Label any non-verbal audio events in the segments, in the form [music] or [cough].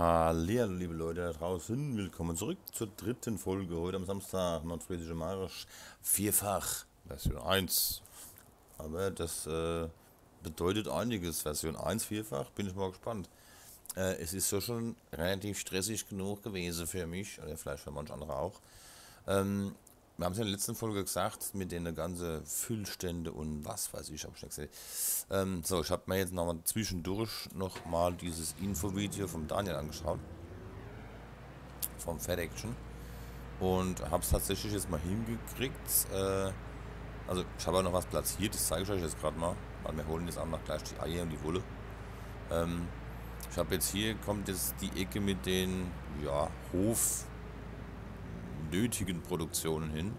Hallo, liebe Leute da draußen, willkommen zurück zur dritten Folge heute am Samstag, nordfriesische Marsch, vierfach, Version 1. Aber das äh, bedeutet einiges, Version 1 vierfach, bin ich mal gespannt. Äh, es ist so schon relativ stressig genug gewesen für mich, oder vielleicht für manche andere auch. Ähm, wir haben es in der letzten Folge gesagt, mit den ganzen Füllstände und was weiß ich, habe ich nicht gesehen. Ähm, so, ich habe mir jetzt nochmal zwischendurch nochmal dieses Infovideo vom Daniel angeschaut. Vom Fat Action. Und habe es tatsächlich jetzt mal hingekriegt. Äh, also, ich habe auch noch was platziert, das zeige ich euch jetzt gerade mal. Weil wir holen jetzt auch noch gleich die Eier und die Wolle. Ähm, ich habe jetzt hier, kommt jetzt die Ecke mit den, ja, Hof nötigen Produktionen hin.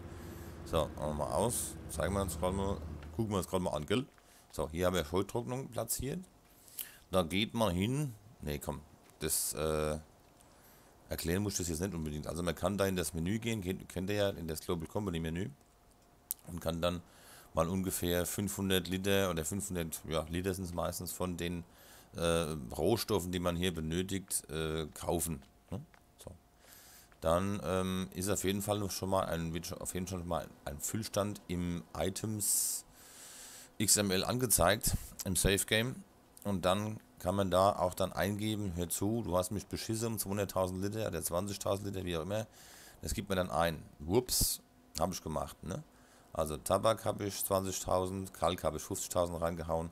So, mal aus. Zeigen wir uns gerade mal, gucken wir uns gerade mal an, gell? So, hier haben wir Volltrocknung platziert. Da geht man hin. Ne, komm, das äh, erklären muss ich das jetzt nicht unbedingt. Also man kann da in das Menü gehen, kennt, kennt ihr ja, in das Global Company Menü und kann dann mal ungefähr 500 Liter oder 500 ja, Liter sind es meistens von den äh, Rohstoffen, die man hier benötigt, äh, kaufen dann ähm, ist auf jeden Fall schon mal ein, auf jeden Fall schon mal ein Füllstand im Items XML angezeigt im Safe Game und dann kann man da auch dann eingeben, hör zu, du hast mich beschissen um 200.000 Liter oder 20.000 Liter, wie auch immer. Das gibt mir dann ein. Whoops, habe ich gemacht. Ne? Also Tabak habe ich 20.000, Kalk habe ich 50.000 reingehauen.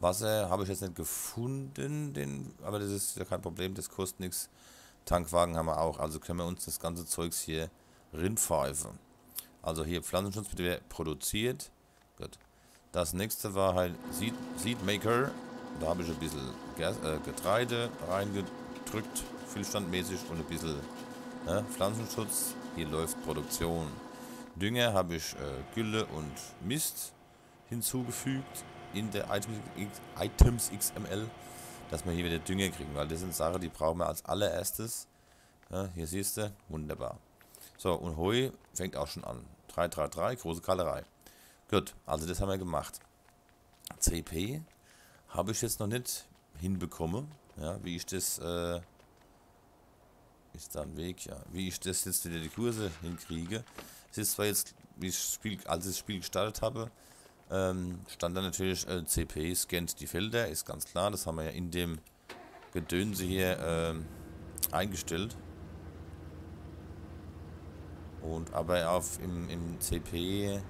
Wasser habe ich jetzt nicht gefunden, den, aber das ist ja kein Problem, das kostet nichts. Tankwagen haben wir auch, also können wir uns das ganze Zeugs hier rinpfeifen. Also hier Pflanzenschutzmittel produziert. Gut. Das nächste war halt Seed, Seedmaker. Da habe ich ein bisschen Gas, äh, Getreide reingedrückt, vielstandmäßig und ein bisschen ne, Pflanzenschutz. Hier läuft Produktion. Dünger habe ich äh, Gülle und Mist hinzugefügt in der Items, Items XML dass wir hier wieder Dünger kriegen, weil das sind Sachen, die brauchen wir als allererstes. Ja, hier siehst du, wunderbar. So, und Heu fängt auch schon an. 333, große Kalerei. Gut, also das haben wir gemacht. CP habe ich jetzt noch nicht hinbekommen, ja, wie ich das, äh, ist da ein Weg, ja, wie ich das jetzt wieder die Kurse hinkriege. Es ist zwar jetzt, wie ich Spiel, als ich das Spiel gestartet habe, ähm, stand da natürlich äh, CP scannt die Felder, ist ganz klar. Das haben wir ja in dem Gedönse hier ähm, eingestellt. Und aber auf im, im CP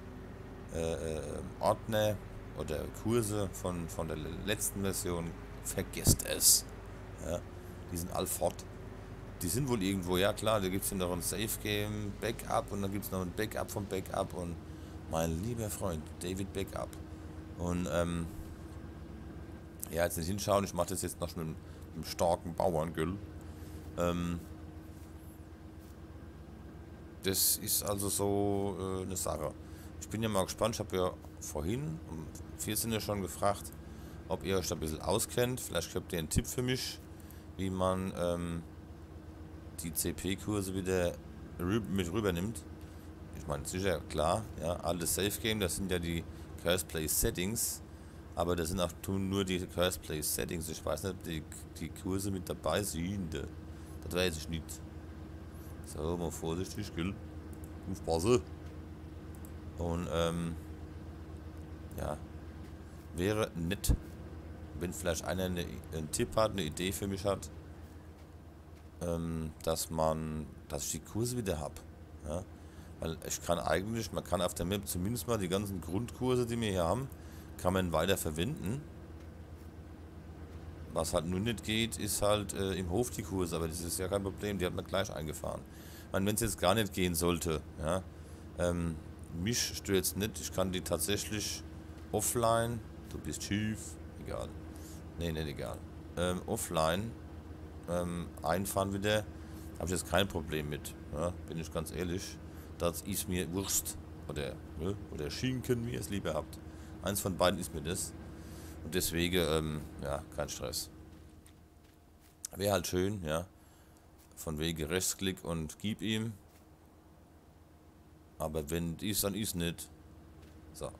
äh, äh, Ordner oder Kurse von, von der letzten Version, vergesst es. Ja, die sind all fort. Die sind wohl irgendwo, ja klar, da gibt es noch ein Safe Game Backup und dann gibt es noch ein Backup vom Backup und mein lieber Freund David Backup. Und ähm, ja, jetzt nicht hinschauen, ich mache das jetzt noch mit einem starken Bauerngüll. Ähm, das ist also so äh, eine Sache. Ich bin ja mal gespannt, ich habe ja vorhin um 14 Uhr schon gefragt, ob ihr euch da ein bisschen auskennt. Vielleicht habt ihr einen Tipp für mich, wie man ähm, die CP-Kurse wieder mit rüber nimmt ich meine, sicher, klar, ja, alles Safe Game, das sind ja die Curse Play Settings, aber das sind auch nur die Curse Play Settings. Ich weiß nicht, ob die, die Kurse mit dabei sind. Das weiß ich nicht. So, mal vorsichtig, gell? Aufpassen. Und, ähm, ja, wäre nett, wenn vielleicht einer eine, einen Tipp hat, eine Idee für mich hat, ähm, dass man, dass ich die Kurse wieder habe. Ja? Weil ich kann eigentlich, man kann auf der Map zumindest mal die ganzen Grundkurse, die wir hier haben, kann man weiter verwenden. Was halt nur nicht geht, ist halt äh, im Hof die Kurse, aber das ist ja kein Problem, die hat man gleich eingefahren. wenn es jetzt gar nicht gehen sollte, ja, ähm, mich stört es nicht, ich kann die tatsächlich offline, du bist schief, egal, nee, nicht egal, ähm, offline ähm, einfahren wieder, habe ich jetzt kein Problem mit, ja, bin ich ganz ehrlich das ist mir Wurst. Oder, ne? oder Schinken, wie ihr es lieber habt. Eins von beiden ist mir das. Und deswegen, ähm, ja, kein Stress. Wäre halt schön, ja. Von wegen Rechtsklick und gib ihm. Aber wenn ist, dann ist nicht. So.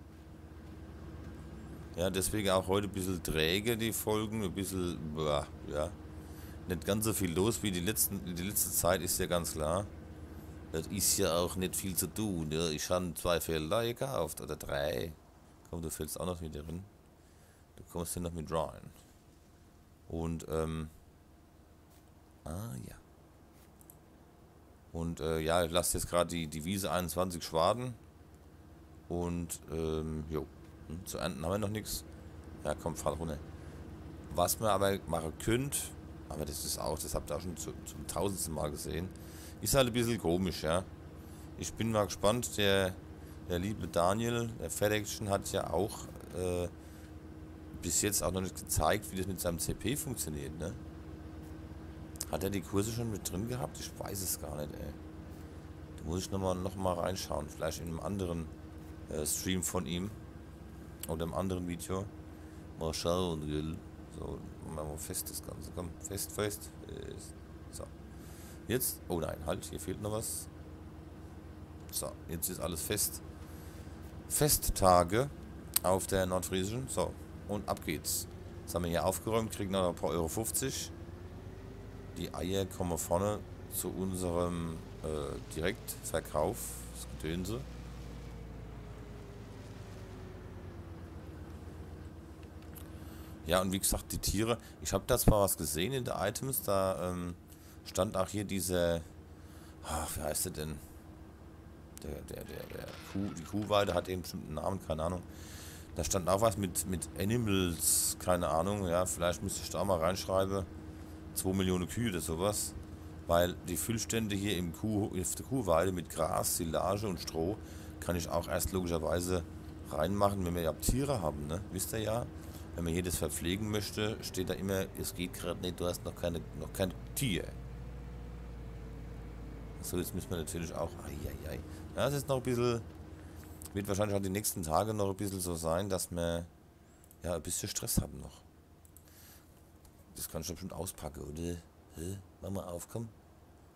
Ja, deswegen auch heute ein bisschen träge die Folgen, ein bisschen, boah, ja. nicht ganz so viel los wie die, letzten, die letzte Zeit, ist ja ganz klar. Das ist ja auch nicht viel zu tun. Ja. Ich habe zwei Felder gekauft, oder drei. Komm, du fällst auch noch wieder drin. Du kommst hier noch mit rein. Und, ähm... Ah, ja. Und, äh, ja, ich lasse jetzt gerade die, die Wiese 21 schwaden. Und, ähm, jo. Hm, zu ernten haben wir noch nichts. Ja, komm, fahr runter. Was wir aber machen könnt, aber das ist auch, das habt ihr auch schon zu, zum tausendsten Mal gesehen, ist halt ein bisschen komisch, ja. Ich bin mal gespannt, der, der liebe Daniel, der FedEction, hat ja auch äh, bis jetzt auch noch nicht gezeigt, wie das mit seinem CP funktioniert, ne? Hat er die Kurse schon mit drin gehabt? Ich weiß es gar nicht, ey. Da muss ich nochmal noch mal reinschauen. Vielleicht in einem anderen äh, Stream von ihm. Oder im anderen Video. Mal schauen, gell. So, machen wir fest das Ganze. Komm, fest, fest. fest. So. Jetzt, oh nein, halt, hier fehlt noch was. So, jetzt ist alles fest. Festtage auf der Nordfriesischen. So, und ab geht's. Jetzt haben wir hier aufgeräumt, kriegen noch ein paar Euro 50. Die Eier kommen vorne zu unserem äh, Direktverkauf. Das Gedönse. Ja, und wie gesagt, die Tiere. Ich habe da zwar was gesehen in den Items, da ähm, stand auch hier diese. Ach, wie heißt der denn? Der, der, der, der Kuh, die Kuhweide hat eben bestimmten Namen, keine Ahnung. Da stand auch was mit, mit Animals, keine Ahnung, ja, vielleicht müsste ich da mal reinschreiben. 2 Millionen Kühe oder sowas. Weil die Füllstände hier im Kuh, auf der Kuhweide mit Gras, Silage und Stroh kann ich auch erst logischerweise reinmachen, wenn wir ja Tiere haben, ne? Wisst ihr ja? Wenn man hier das verpflegen möchte, steht da immer, es geht gerade nicht, du hast noch keine, noch kein Tier. So, jetzt müssen wir natürlich auch. Eieiei. Ja, das ist noch ein bisschen. Wird wahrscheinlich auch die nächsten Tage noch ein bisschen so sein, dass wir ja ein bisschen Stress haben noch. Das kann ich bestimmt auspacken, oder? Hä? Mach mal auf, komm.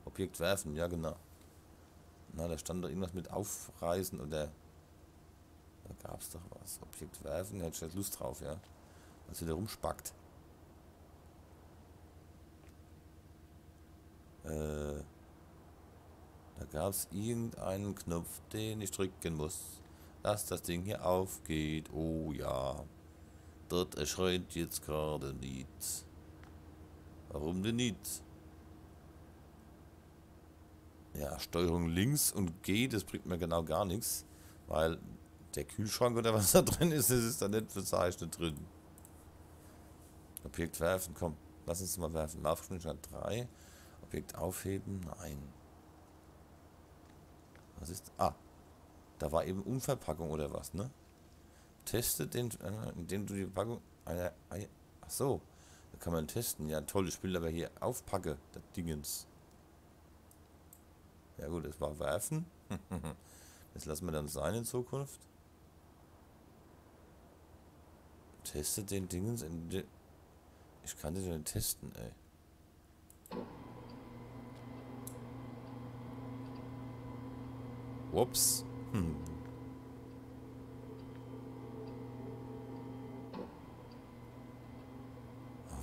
Objekt werfen, ja genau. Na, da stand doch irgendwas mit aufreißen oder. Da gab es doch was. Objekt werfen, hätte ich jetzt Lust drauf, ja was wieder rumspackt. Äh, da gab es irgendeinen Knopf, den ich drücken muss, dass das Ding hier aufgeht. Oh ja. Dort erscheint jetzt gerade nichts. Warum denn nicht? Ja, Steuerung links und G, das bringt mir genau gar nichts, weil der Kühlschrank oder was [laughs] da drin ist, das ist da nicht verzeichnet drin. Objekt werfen, komm, lass uns mal werfen. Laufgeschwindigkeit 3. Objekt aufheben, nein. Was ist. Ah, da war eben Unverpackung oder was, ne? Teste den, äh, indem du die Packung. Eine, ach so, da kann man testen. Ja, toll, ich will aber hier aufpacke, das Dingens. Ja gut, das war werfen. [laughs] Das lassen wir dann sein in Zukunft. Teste den Dingens in ich kann den testen, ey. Ups. Hm.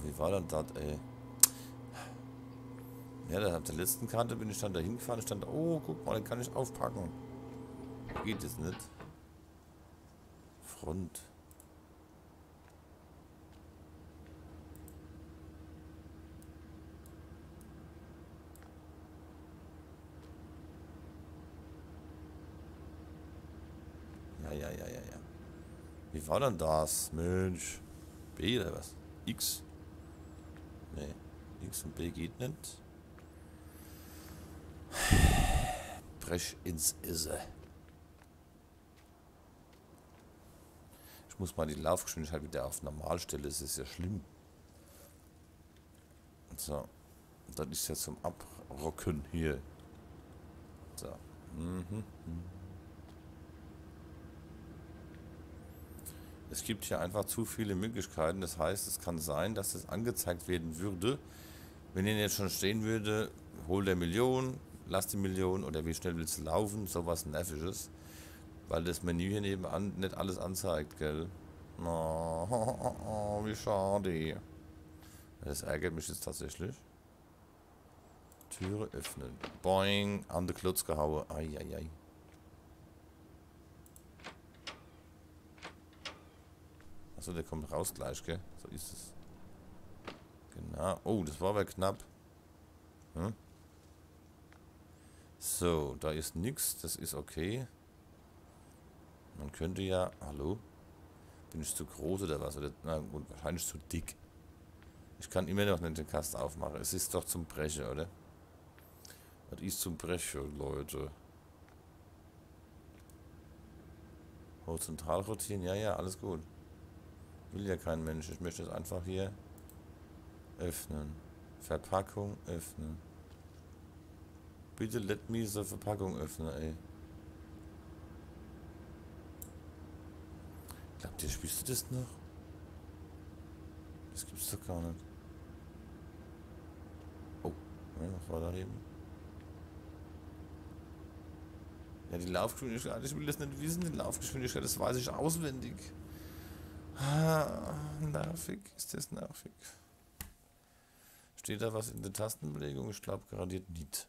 Wie war denn das, ey? Ja, da auf der letzten Karte bin ich dann da hingefahren. stand, oh, guck mal, den kann ich aufpacken. Geht es nicht. Front. ja, ja, ja, ja. Wie war denn das? Mensch. B oder was? X? Nee. X und B geht nicht. Brech ins Isse. Ich muss mal die Laufgeschwindigkeit wieder auf normal stellen. Das ist ja schlimm. So. Das ist ja zum Abrocken hier. So. Mhm. mhm. Es gibt hier einfach zu viele Möglichkeiten. Das heißt, es kann sein, dass es angezeigt werden würde. Wenn ihr jetzt schon stehen würde, hol der Million, lass die Million oder wie schnell willst du laufen, sowas Nerviges. Weil das Menü hier nebenan nicht alles anzeigt, gell? Oh, [laughs] wie schade. Das ärgert mich jetzt tatsächlich. Türe öffnen. Boing, an der Klotz gehauen. Eieiei. Achso, der kommt raus gleich, gell? So ist es. Genau. Oh, das war aber knapp. Hm? So, da ist nichts. Das ist okay. Man könnte ja... Hallo? Bin ich zu groß oder was? Oder, na gut, wahrscheinlich zu dick. Ich kann immer noch nicht den Kasten aufmachen. Es ist doch zum Brechen, oder? Das ist zum Brechen, Leute. Horizontalrotieren, ja, ja, alles gut. Will ja kein Mensch. Ich möchte es einfach hier öffnen. Verpackung öffnen. Bitte let me the Verpackung öffnen, ey. Glaubt ihr, spielst du das noch? Das gibt's doch gar nicht. Oh, was war da eben? Ja, die Laufgeschwindigkeit, ich will das nicht wissen, die Laufgeschwindigkeit, das weiß ich auswendig. Ah, nervig, ist das nervig. Steht da was in der Tastenbelegung? Ich glaube garantiert nicht.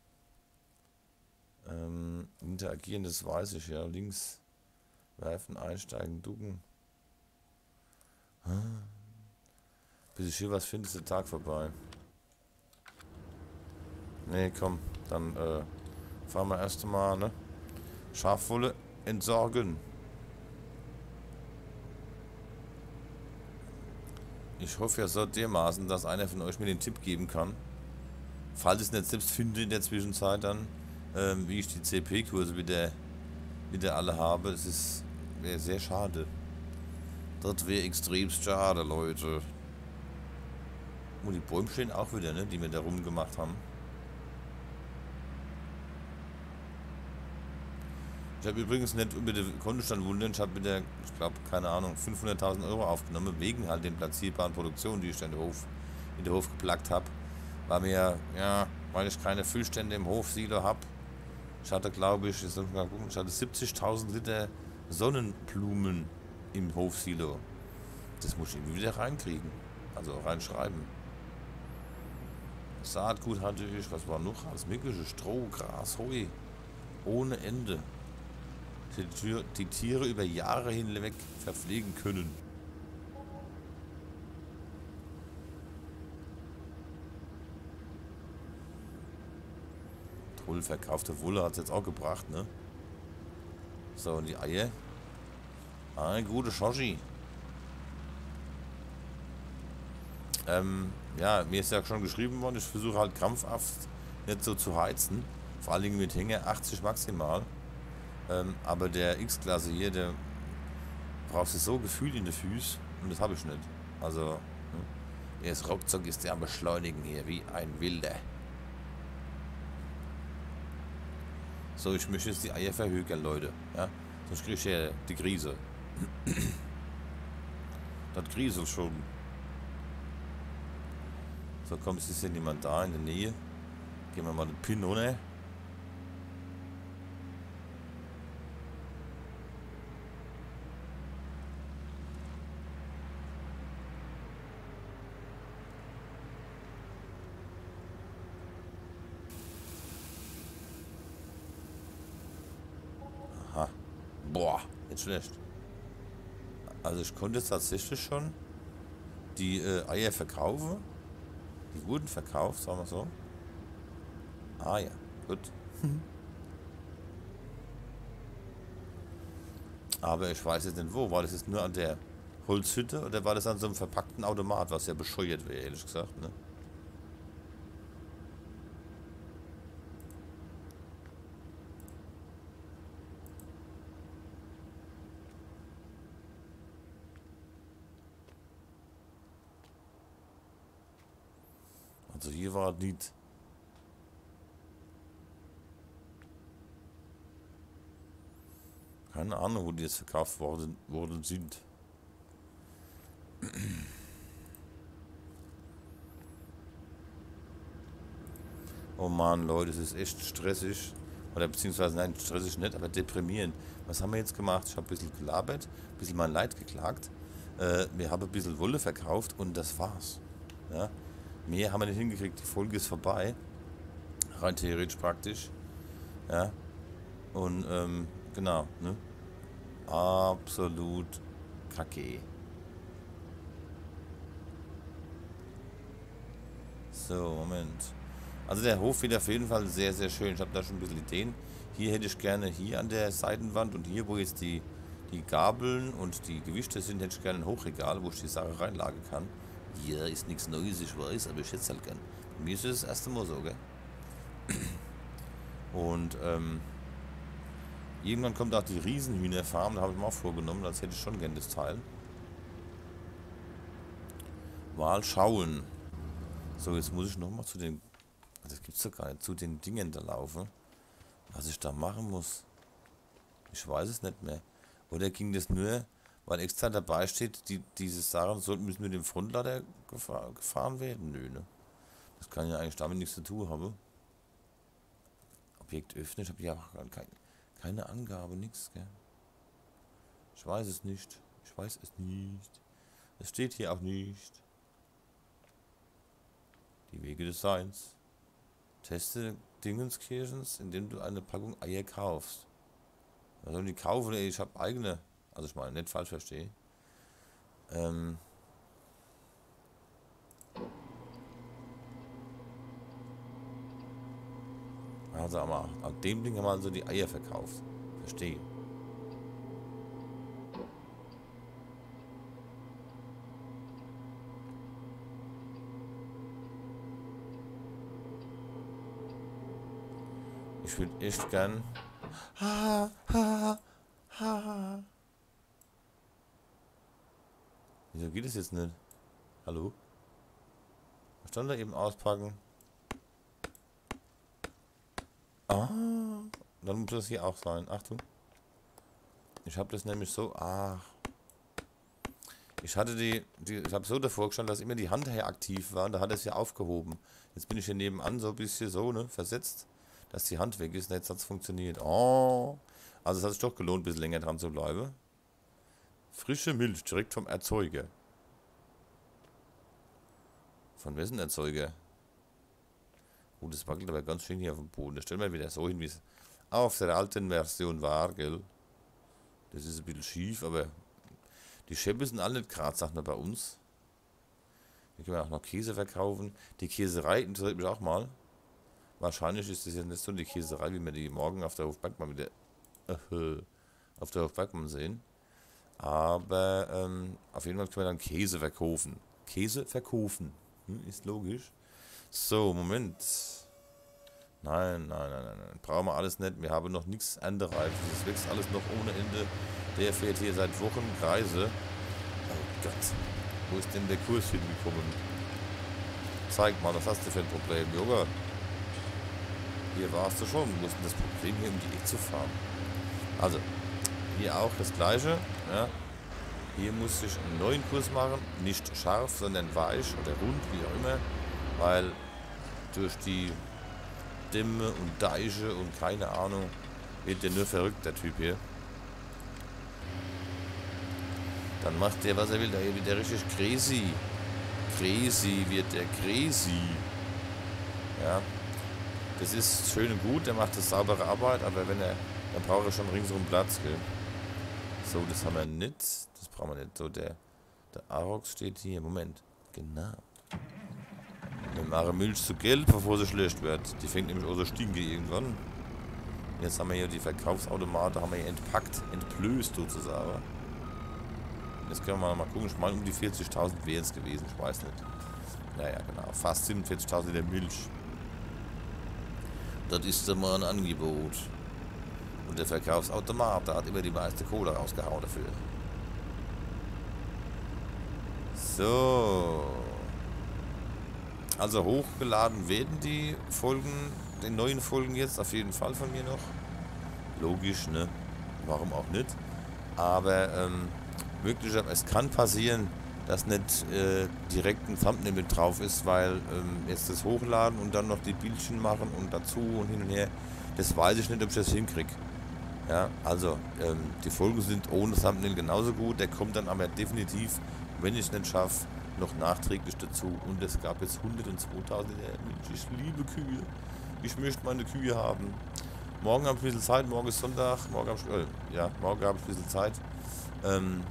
Ähm, interagieren, das weiß ich ja. Links werfen, einsteigen, ducken. Ah. Bis ich hier was finde, ist der Tag vorbei. Nee, komm, dann äh, fahren wir erst mal, ne? Schafwolle entsorgen. Ich hoffe ja so dermaßen, dass einer von euch mir den Tipp geben kann. Falls ich es nicht selbst finde in der Zwischenzeit dann, ähm, wie ich die CP-Kurse wieder, wieder alle habe. Es ist wäre sehr schade. Das wäre extremst schade, Leute. Und die Bäume stehen auch wieder, ne, die wir da rumgemacht haben. Ich habe übrigens nicht über den Kontostand wundern, ich habe mit der, ich glaube, keine Ahnung, 500.000 Euro aufgenommen, wegen halt den platzierbaren Produktionen, die ich in der Hof, in der Hof geplagt habe. War mir, ja, weil ich keine Füllstände im Hofsilo habe. Ich hatte, glaube ich, ich mal gucken, ich hatte 70.000 Liter Sonnenblumen im Hofsilo. Das muss ich irgendwie wieder reinkriegen. Also reinschreiben. Saatgut hatte ich, was war noch? Alles mögliche. Stroh, Gras, Heu. Ohne Ende die, Tiere über Jahre hinweg verpflegen können. Toll, verkaufte Wolle hat es jetzt auch gebracht, ne? So, und die Eier. Ein gute Shoshi. Ähm, ja, mir ist ja schon geschrieben worden, ich versuche halt krampfhaft nicht so zu heizen. Vor allen Dingen mit Hänger 80 maximal. Ähm, aber der X-Klasse hier, der braucht so Gefühl in den Füßen und das habe ich nicht. Also, ne? der ist ruckzuck ist der am Beschleunigen hier, wie ein Wilder. So, ich möchte jetzt die Eier verhökern, Leute. Ja? Sonst kriege ich ja die Krise. [clears throat] das Krise schon. So, komm, es ist ja niemand da in der Nähe. Gehen wir mal den Pin runter. Boah, nicht schlecht. Also ich konnte tatsächlich schon die äh, Eier verkaufen. Die wurden verkauft, sagen wir so. Ah ja, gut. [laughs] Aber ich weiß jetzt nicht wo. War das jetzt nur an der Holzhütte oder war das an so einem verpackten Automat, was ja bescheuert wäre, ehrlich gesagt, ne? Also hier war nicht. Keine Ahnung, wo die jetzt verkauft worden, worden sind. Oh Mann, Leute, es ist echt stressig. Oder beziehungsweise, nein, stressig nicht, aber deprimierend. Was haben wir jetzt gemacht? Ich habe ein bisschen gelabert, ein bisschen mein Leid geklagt. Äh, wir haben ein bisschen Wolle verkauft und das war's. Ja? Mehr haben wir nicht hingekriegt. Die Folge ist vorbei. Rein theoretisch praktisch. Ja. Und ähm, genau, ne? Absolut kacke. So, Moment. Also der Hof wird auf jeden Fall sehr, sehr schön. Ich habe da schon ein bisschen Ideen. Hier hätte ich gerne hier an der Seitenwand und hier, wo jetzt die, die Gabeln und die Gewichte sind, hätte ich gerne ein Hochregal, wo ich die Sache reinlagern kann. Hier ist nichts Neues, ich weiß, aber ich hätte es halt gern. Mir ist es das erste Mal so, gell? Und ähm, irgendwann kommt auch die Riesenhühnerfarm, da habe ich mir auch vorgenommen, als hätte ich schon gern das Teil. Mal schauen. So, jetzt muss ich nochmal zu den. Das gibt's doch gar nicht, zu den Dingen da laufen. Was ich da machen muss. Ich weiß es nicht mehr. Oder ging das nur, weil extra dabei steht, die, diese Sachen sollten müssen mit dem Frontlader gefahr, gefahren werden? Nö, ne? Das kann ja eigentlich damit nichts zu tun haben. Objekt öffnen, ich habe ja keine, keine Angabe, nichts, gell? Ich weiß es nicht. Ich weiß es nicht. Es steht hier auch nicht. Die Wege des Seins. Teste Dingenskirchens, indem du eine Packung Eier kaufst. Was sollen die kaufen? Ey, ich habe eigene. Also ich meine, nicht falsch verstehe. Ähm. Also aber an dem Ding haben wir also die Eier verkauft. Verstehe. Ich würde echt gern. Ha, ha, Wieso geht es jetzt nicht? Hallo? Stand da eben auspacken? Ah, dann muss das hier auch sein. Achtung. Ich habe das nämlich so. Ach. Ich hatte die, die ich habe so davor gestanden, dass immer die Hand her aktiv war und da hat es ja aufgehoben. Jetzt bin ich hier nebenan so ein bisschen so, ne, versetzt dass die Hand weg ist. Jetzt hat es funktioniert. Oh. Also es hat sich doch gelohnt, ein bisschen länger dran zu bleiben. Frische Milch direkt vom Erzeuger. Von wessen Erzeuger? Oh, das wackelt aber ganz schön hier auf dem Boden. Das stellen wir wieder so hin, wie es auf der alten Version war, gell? Das ist ein bisschen schief, aber die Schäppe sind alle nicht gerade, sagt man bei uns. Hier können wir auch noch Käse verkaufen. Die Käserei interessiert mich auch mal. Wahrscheinlich ist das ja nicht so eine Käserei, wie wir die morgen auf der Hofbergmann wieder äh, [laughs] auf der Hofbergmann sehen. Aber ähm, auf jeden Fall können wir dann Käse verkaufen. Käse verkaufen. Hm, ist logisch. So, Moment. Nein, nein, nein, nein. Brauchen wir alles nicht. Wir haben noch nichts erntereif. Das wächst alles noch ohne Ende. Der fährt hier seit Wochen Kreise. Oh Gott. Wo ist denn der Kurs hingekommen? Zeig mal, was hast du für ein Problem, Junge? Hier warst du schon. Wir mussten das Problem hier um die Ecke zu fahren. Also, hier auch das gleiche. Ja. Hier musste ich einen neuen Kurs machen. Nicht scharf, sondern weich oder rund, wie auch immer. Weil durch die Dämme und Deiche und keine Ahnung wird der nur verrückt, der Typ hier. Dann macht der, was er will. Da wird der richtig crazy. Crazy wird der crazy. Ja, das ist schön und gut, der macht das saubere Arbeit, aber wenn er, dann braucht er schon ringsum Platz, gell? So, das haben wir nicht. Das brauchen wir nicht. So, der, der Arox steht hier. Moment. Genau. Wir machen Milch zu gelb, bevor sie schlecht wird. Die fängt nämlich auch so stinke irgendwann. Jetzt haben wir hier die Verkaufsautomate, haben wir hier entpackt, entblößt sozusagen. Jetzt können wir mal gucken. Ich meine, um die 40.000 wären es gewesen. Ich weiß nicht. Naja, genau. Fast 47.000 der Milch. Das ist immer ein Angebot. Und der Verkaufsautomat, der hat immer die meiste Kohle rausgehauen dafür. So. Also hochgeladen werden die Folgen, den neuen Folgen jetzt auf jeden Fall von mir noch. Logisch, ne? Warum auch nicht? Aber ähm, wirklich, es kann passieren, dass nicht äh, direkt ein Thumbnail mit drauf ist, weil ähm, jetzt das hochladen und dann noch die Bildchen machen und dazu und hin und her, das weiß ich nicht, ob ich das hinkriege. Ja, also ähm, die Folgen sind ohne Thumbnail genauso gut, der kommt dann aber definitiv, wenn ich es nicht schaffe, noch nachträglich dazu. Und es gab jetzt 102.000 Milch. Ich liebe Kühe. ich möchte meine Kühe haben. Morgen habe ich ein bisschen Zeit, morgen ist Sonntag, morgen habe ich, äh, ja, morgen habe ich ein bisschen Zeit. Ähm,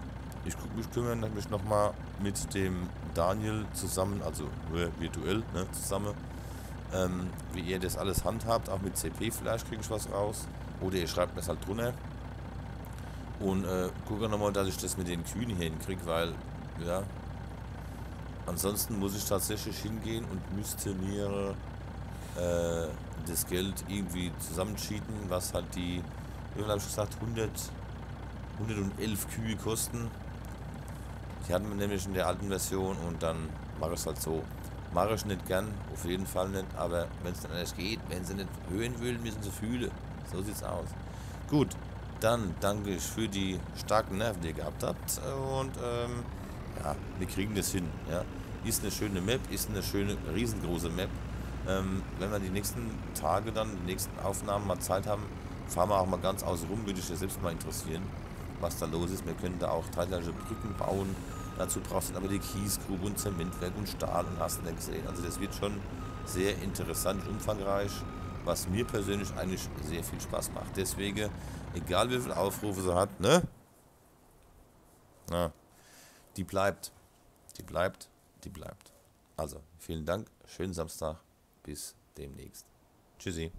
ich gucke mich kümmern, mich nochmal mit dem Daniel zusammen, also virtuell ne, zusammen, ähm, wie ihr das alles handhabt. Auch mit CP vielleicht kriege ich was raus. Oder ihr schreibt mir es halt drunter. Und äh, gucke nochmal, dass ich das mit den Kühen hier hinkriege, weil, ja, ansonsten muss ich tatsächlich hingehen und müsste mir äh, das Geld irgendwie zusammencheaten, was halt die, wie habe ich gesagt, 100, 111 Kühe kosten. Die hatten wir nämlich in der alten Version und dann mache ich es halt so. Mache ich nicht gern, auf jeden Fall nicht, aber wenn es dann anders geht, wenn sie nicht hören will, müssen sie fühlen. So sieht's aus. Gut, dann danke ich für die starken Nerven, die ihr gehabt habt und ähm, ja, wir kriegen das hin. Ja. Ist eine schöne Map, ist eine schöne, riesengroße Map. Ähm, wenn wir die nächsten Tage dann, die nächsten Aufnahmen mal Zeit haben, fahren wir auch mal ganz außen rum, würde ich ja selbst mal interessieren, was da los ist. Wir können da auch teilweise Brücken bauen. Dazu brauchst du aber die Kiesgrube und Zementwerk und Stahl und hast du gesehen. Also das wird schon sehr interessant, umfangreich, was mir persönlich eigentlich sehr viel Spaß macht. Deswegen, egal wie viele Aufrufe sie hat, ne? Na, die bleibt. Die bleibt, die bleibt. Also, vielen Dank, schönen Samstag bis demnächst. Tschüssi.